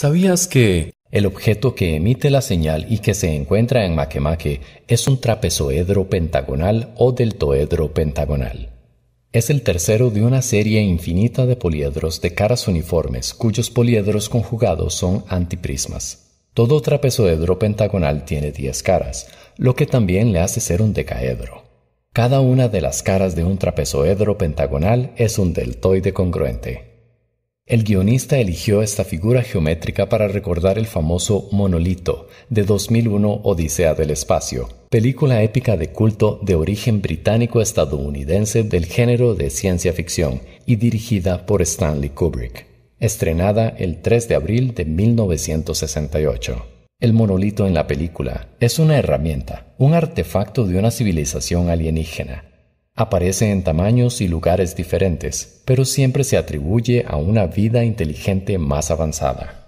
¿Sabías que el objeto que emite la señal y que se encuentra en Makemake es un trapezoedro pentagonal o deltoedro pentagonal? Es el tercero de una serie infinita de poliedros de caras uniformes cuyos poliedros conjugados son antiprismas. Todo trapezoedro pentagonal tiene 10 caras, lo que también le hace ser un decaedro. Cada una de las caras de un trapezoedro pentagonal es un deltoide congruente. El guionista eligió esta figura geométrica para recordar el famoso Monolito de 2001 Odisea del Espacio, película épica de culto de origen británico-estadounidense del género de ciencia ficción y dirigida por Stanley Kubrick, estrenada el 3 de abril de 1968. El monolito en la película es una herramienta, un artefacto de una civilización alienígena Aparece en tamaños y lugares diferentes, pero siempre se atribuye a una vida inteligente más avanzada.